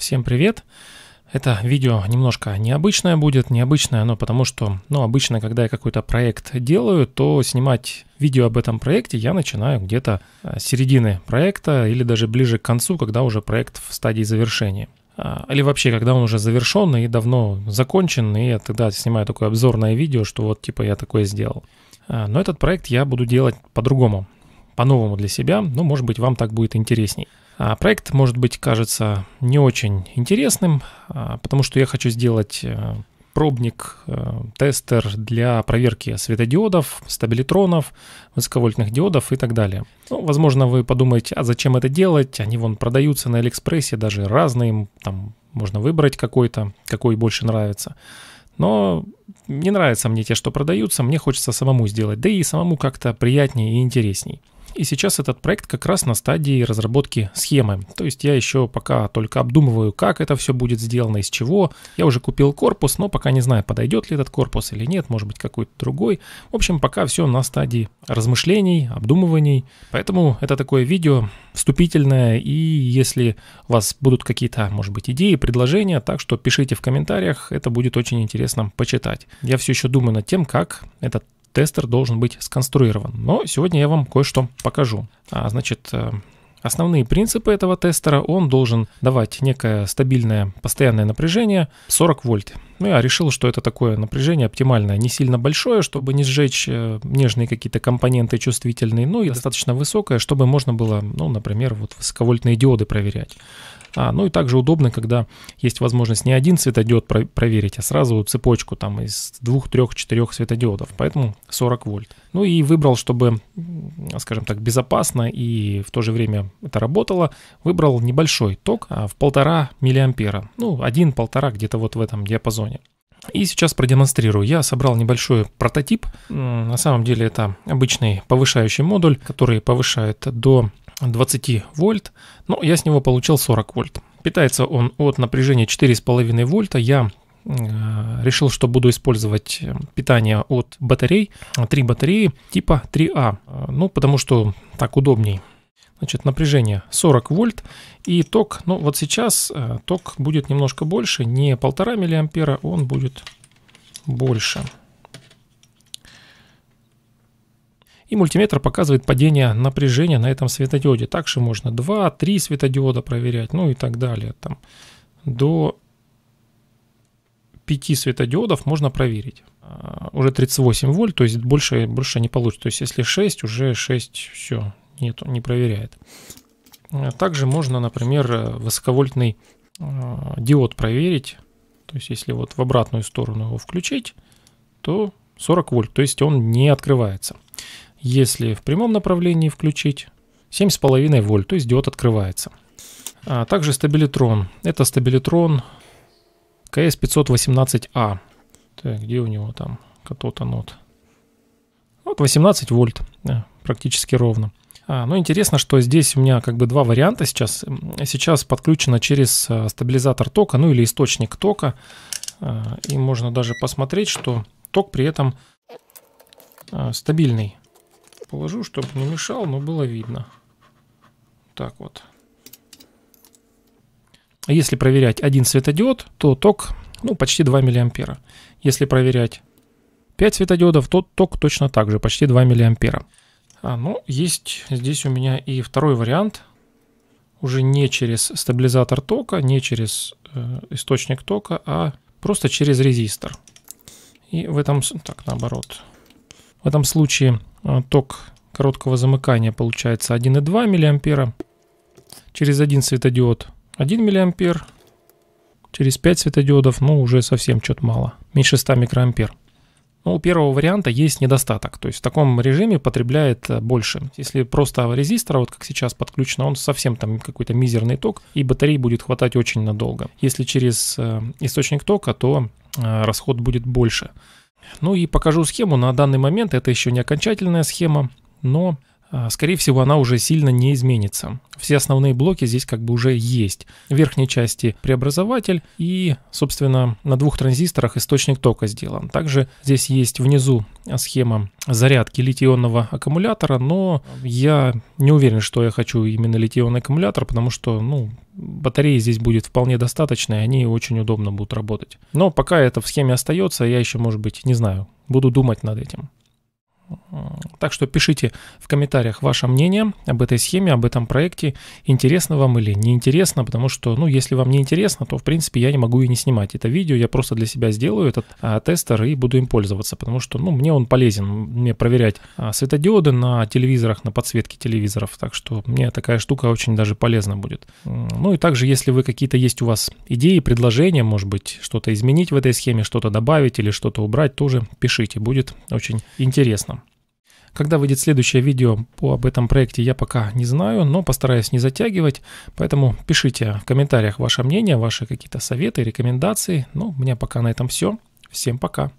Всем привет! Это видео немножко необычное будет, необычное, но потому что, ну, обычно, когда я какой-то проект делаю, то снимать видео об этом проекте я начинаю где-то э, с середины проекта или даже ближе к концу, когда уже проект в стадии завершения. А, или вообще, когда он уже завершен и давно закончен, и я тогда снимаю такое обзорное видео, что вот типа я такое сделал. А, но этот проект я буду делать по-другому, по-новому для себя, ну, может быть, вам так будет интересней. А, проект, может быть, кажется не очень интересным, а, потому что я хочу сделать э, пробник, э, тестер для проверки светодиодов, стабилитронов, высоковольтных диодов и так далее. Ну, возможно, вы подумаете, а зачем это делать? Они вон продаются на Алиэкспрессе, даже разные, там можно выбрать какой-то, какой больше нравится. Но не нравятся мне те, что продаются, мне хочется самому сделать, да и самому как-то приятнее и интересней. И сейчас этот проект как раз на стадии разработки схемы. То есть я еще пока только обдумываю, как это все будет сделано, из чего. Я уже купил корпус, но пока не знаю, подойдет ли этот корпус или нет, может быть какой-то другой. В общем, пока все на стадии размышлений, обдумываний. Поэтому это такое видео вступительное, и если у вас будут какие-то, может быть, идеи, предложения, так что пишите в комментариях, это будет очень интересно почитать. Я все еще думаю над тем, как этот тестер должен быть сконструирован. Но сегодня я вам кое-что покажу. А, значит, э, Основные принципы этого тестера, он должен давать некое стабильное постоянное напряжение 40 вольт. Ну, я решил, что это такое напряжение оптимальное, не сильно большое, чтобы не сжечь э, нежные какие-то компоненты чувствительные, ну и достаточно высокое, чтобы можно было, ну, например, вот высоковольтные диоды проверять. А, ну и также удобно, когда есть возможность не один светодиод про- проверить, а сразу цепочку там из двух, трех, четырех светодиодов. Поэтому 40 вольт. Ну и выбрал, чтобы, скажем так, безопасно и в то же время это работало, выбрал небольшой ток а, в полтора миллиампера. Ну, один-полтора где-то вот в этом диапазоне. И сейчас продемонстрирую. Я собрал небольшой прототип. На самом деле это обычный повышающий модуль, который повышает до 20 вольт, но я с него получил 40 вольт. Питается он от напряжения 4,5 вольта. Я э, решил, что буду использовать э, питание от батарей, три батареи типа 3А, э, ну потому что так удобней. Значит, напряжение 40 вольт и ток, ну вот сейчас ток будет немножко больше, не 1,5 миллиампера, он будет больше. И мультиметр показывает падение напряжения на этом светодиоде. Также можно 2-3 светодиода проверять, ну и так далее. Там до 5 светодиодов можно проверить. А, уже 38 вольт, то есть больше, больше не получится. То есть если 6, уже 6, все, нету, не проверяет. Также можно, например, высоковольтный а, диод проверить. То есть если вот в обратную сторону его включить, то 40 вольт, то есть он не открывается. Если в прямом направлении включить, 7,5 вольт, то есть диод открывается. А также стабилитрон. Это стабилитрон КС518А. Так, где у него там катод-анод? Вот 18 вольт, практически ровно. А, ну, интересно, что здесь у меня как бы два варианта сейчас. Сейчас подключено через а, стабилизатор тока, ну или источник тока. А, и можно даже посмотреть, что ток при этом стабильный положу, чтобы не мешал, но было видно. Так вот. Если проверять один светодиод, то ток ну, почти 2 миллиампера. Если проверять 5 светодиодов, то ток точно так же, почти 2 миллиампера. А, ну, есть здесь у меня и второй вариант. Уже не через стабилизатор тока, не через э, источник тока, а просто через резистор. И в этом... Так, наоборот. В этом случае а, ток короткого замыкания получается 1,2 мА. Через один светодиод 1 мА. Через 5 светодиодов, ну, уже совсем что-то мало. Меньше 100 микроампер. Но у первого варианта есть недостаток. То есть в таком режиме потребляет э, больше. Если просто резистор, вот как сейчас подключено, он совсем там какой-то мизерный ток, и батареи будет хватать очень надолго. Если через э, источник тока, то э, расход будет больше. Ну и покажу схему. На данный момент это еще не окончательная схема, но скорее всего, она уже сильно не изменится. Все основные блоки здесь как бы уже есть. В верхней части преобразователь и, собственно, на двух транзисторах источник тока сделан. Также здесь есть внизу схема зарядки литий-ионного аккумулятора, но я не уверен, что я хочу именно литий-ионный аккумулятор, потому что, ну, батареи здесь будет вполне достаточно, и они очень удобно будут работать. Но пока это в схеме остается, я еще, может быть, не знаю, буду думать над этим. Так что пишите в комментариях ваше мнение об этой схеме, об этом проекте. Интересно вам или не интересно, потому что, ну, если вам не интересно, то, в принципе, я не могу и не снимать это видео. Я просто для себя сделаю этот а, тестер и буду им пользоваться, потому что, ну, мне он полезен. Мне проверять а, светодиоды на телевизорах, на подсветке телевизоров. Так что мне такая штука очень даже полезна будет. Ну и также, если вы какие-то есть у вас идеи, предложения, может быть, что-то изменить в этой схеме, что-то добавить или что-то убрать, тоже пишите. Будет очень интересно. Когда выйдет следующее видео по об этом проекте, я пока не знаю, но постараюсь не затягивать. Поэтому пишите в комментариях ваше мнение, ваши какие-то советы, рекомендации. Ну, у меня пока на этом все. Всем пока.